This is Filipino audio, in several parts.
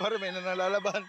Pare, may nanalalaban.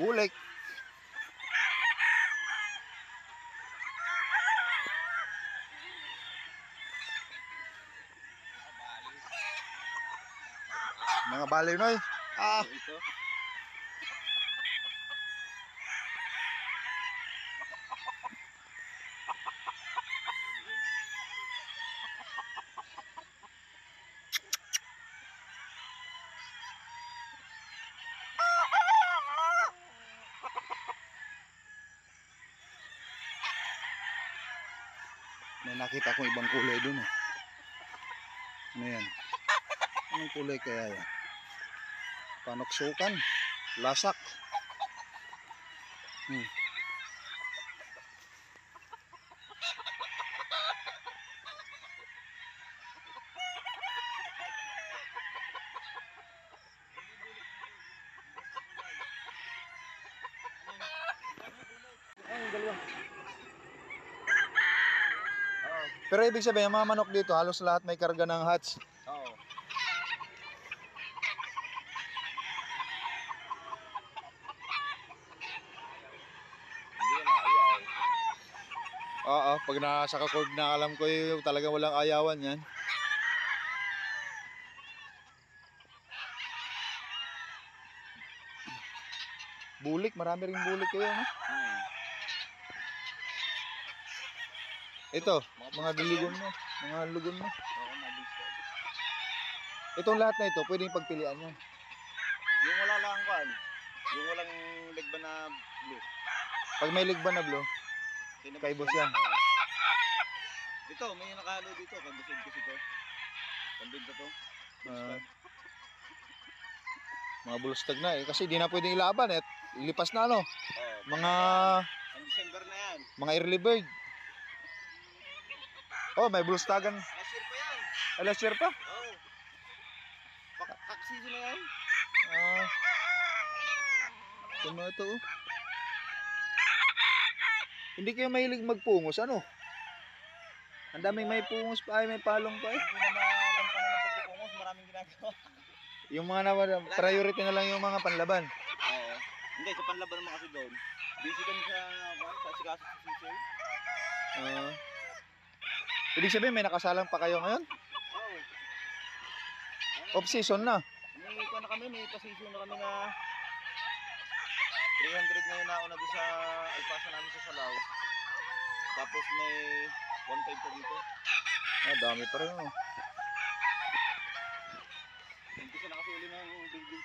Bulik. Mga baliw noy. Ah, nakita ko ibang kulay dun eh. Ano yan? Anong kulay kaya yan? Panoksukan. Lasak. Hmm. Pero ibig sabihin, yung mga manok dito, halos lahat may karga ng hatch. Oo. Oo, pag nasa kacord na alam ko yung talagang walang ayawan yan. Bulik, marami ring bulik kayo, no? Hmm. Ito, mga lugon mo, mga lugon mo. Itong lahat na ito, pwedeng pagpilian yan. Yung wala lang kwan. Yung walang legba na blue. Pag may ligba na blue, Kay boss ko. yan. Ito, may nakahalo dito. Kabusog kasi ito. Pambinta to. Ah. mga bulstag na eh. Kasi di na pwedeng ilaban eh. Ilipas na ano, Oo. mga Ang December na yan. mga early bird. Oh, may bulstagan. Last year pa yan. Ay, last year pa. Oo. Pak- Pack season na yan. Ah. Tomato. oh. Hindi kayo mahilig magpungos, ano? Ang daming may pungos pa, ay may palong pa eh. Hindi na magampanan ng pagkukungos. Maraming ginagawa. Yung mga nawa, priority na lang yung mga panlaban. Oo. Hindi, sa panlaban naman kasi doon. Busy kami sa, sa sikaso sa season. Ah. Ibig sabihin, may nakasalang pa kayo ngayon? Oo. Off season na. May kwan na kami, may pa-season na kami na 300 na yung nauna doon sa alpasa namin sa Salaw. Tapos may 1.5 pa dito. Ah, dami pa rin. Oh. Umpisa na kasi uli ng building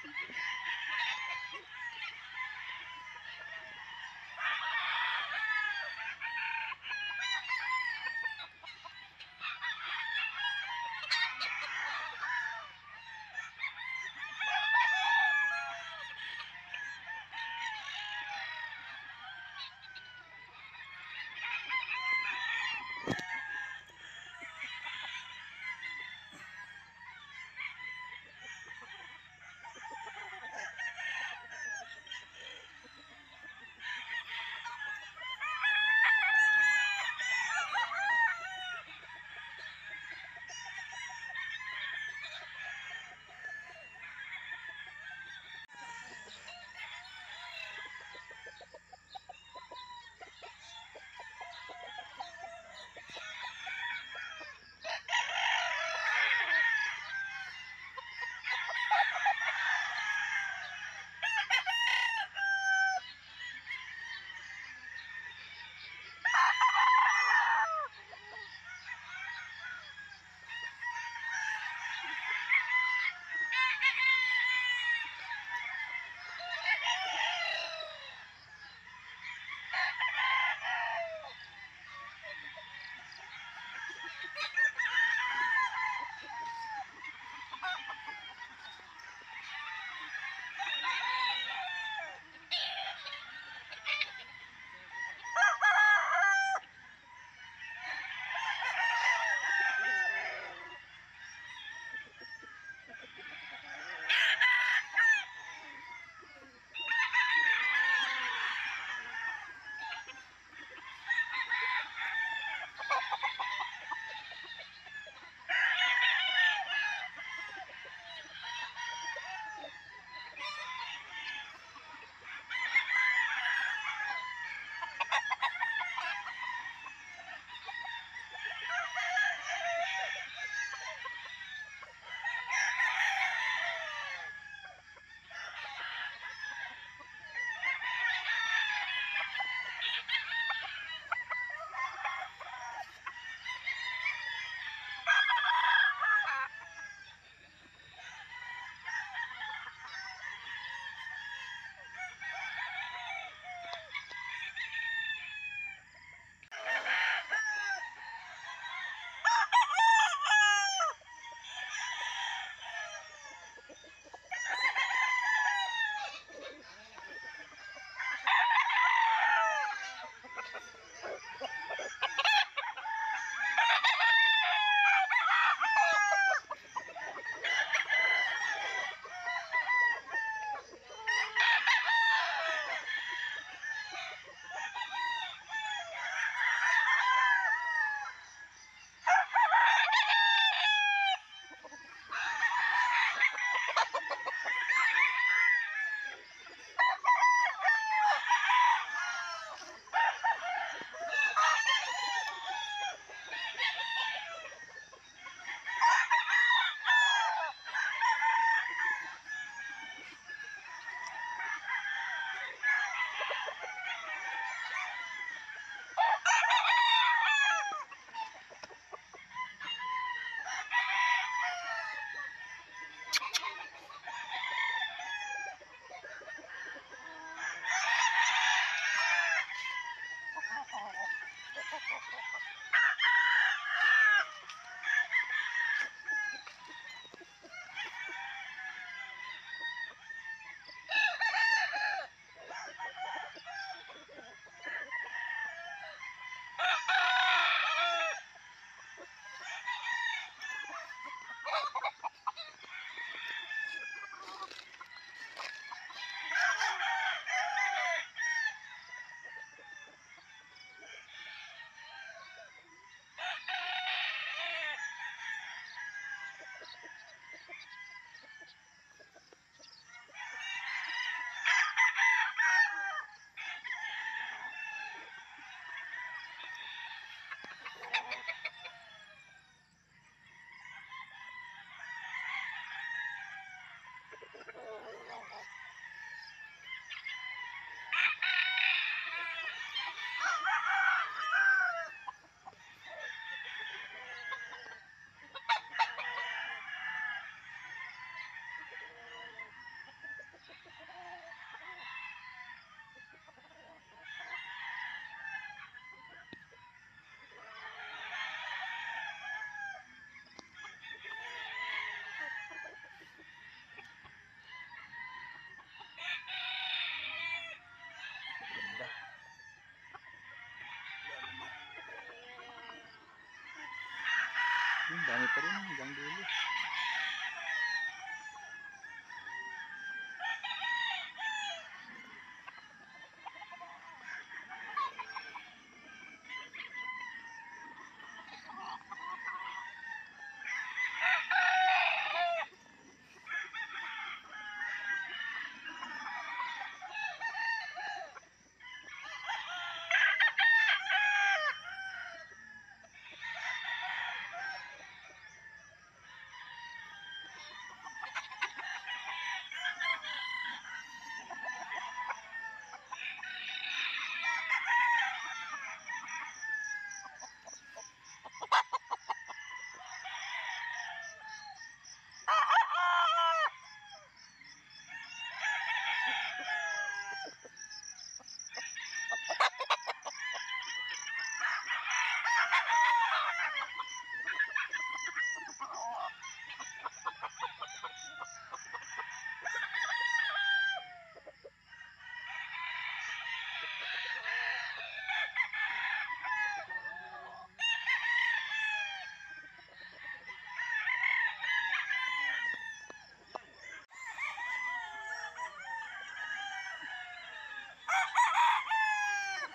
dami pa rin hanggang dulo.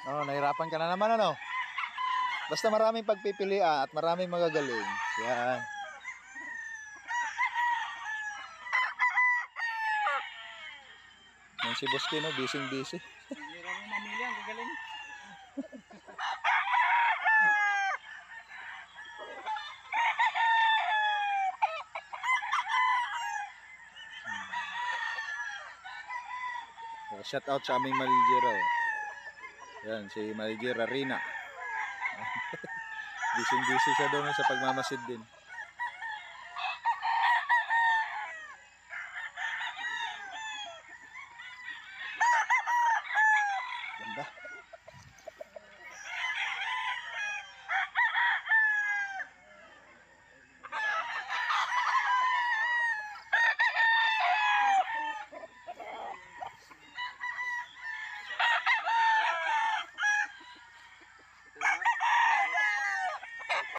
Oh, nahirapan ka na naman ano? Basta maraming pagpipilian at maraming magagaling. Yan. Yan si Boski no, busy busy. Hindi kami mamili, ang gagaling. Shout out sa aming manager. Yan, si manager Rina. busy busy siya doon sa pagmamasid din.